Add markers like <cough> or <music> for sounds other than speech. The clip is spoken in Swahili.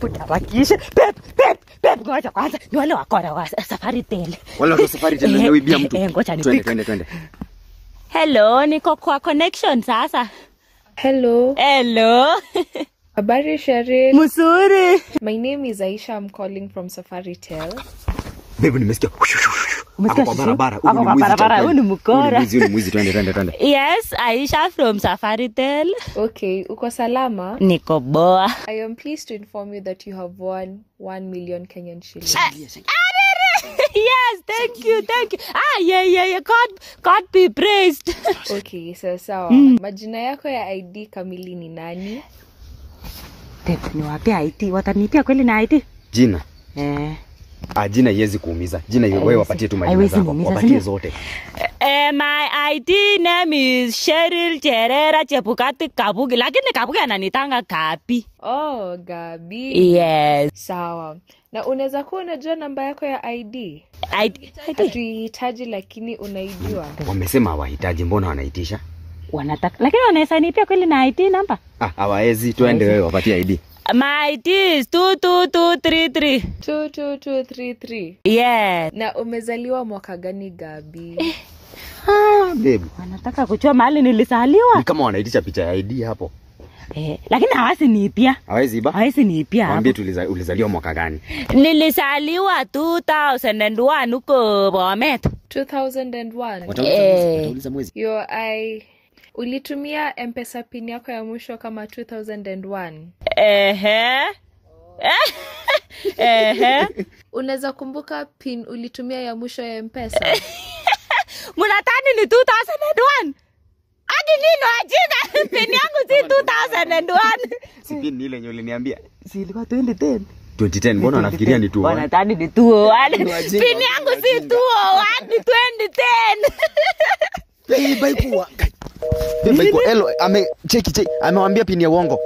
Putabakisha. Pep, pep, pep, ngoja kwanza. Ni wale wakora wa safari tele. Wale wa safari tele <laughs> wanaoibia mtu. Eh, ngoja Twende nipike. twende twende. Hello, niko kwa connection sasa. Hello. Hello. <laughs> Habari Sherin. Mzuri. My name is Aisha. I'm calling from Safari Tel. Babe nimesikia. <laughs> Yes, Aisha from Safaritel. Okay, uko salama? Niko boa. I am pleased to inform you that you have won 1 million Kenyan shillings. <laughs> yes, thank you, thank you. Ah, yeah, yeah, yeah. God, God be praised. <laughs> Okay, so sawa. Majina yako ya ID kamili ni nani? Niwapia IT. Watanipia kweli na IT? Jina. Eh. Ah, jina iwezi kuumiza. Jina hiyo wewe wapatie tu majina zako. Wapatie zote. Eh, my ID name is Cheryl Cherera Chepukati Kabugi, lakini Kabugi ananitanga Kapi. Oh, Gabi. Yes. Sawa. Na unaweza kuwa unajua namba yako ya ID? ID. ID. Hatuihitaji lakini unaijua. Wamesema hawahitaji, mbona wanaitisha? Wanataka, lakini wanaweza nipia kweli na ID namba? Ah, hawawezi. Tuende wewe wapatie ID. My it is 22233. 22233. Yeah. Na umezaliwa mwaka gani Gabi? Ah, babe. Wanataka kujua mahali nilizaliwa. Ni kama wanaitisha picha ya ID hapo. Eh, lakini hawezi niipia. Hawezi ba? Hawezi niipia. Waambie tuliza, ulizaliwa mwaka gani? Nilizaliwa 2001 huko Bomet. 2001. Watauliza Eh. mwezi. Watauliza I ulitumia mpesa pin yako ya mwisho kama 2001 Ehe. Ehe. unaweza kumbuka pin ulitumia ya mwisho ya mpesa <laughs> munatani ni 2001. Hadi nini wajina? Pin yangu si 2001. Si pin ni ile yenye uliniambia. Si ilikuwa 2010. 2010 mbona wanafikiria ni tu? Wanatani ni 201. Ni wajinga, Pin yangu si 201 ni 2010. Hey, baikuwa. Hey, baikuwa. Elo, ame cheki cheki. Amewambia pin ya uongo.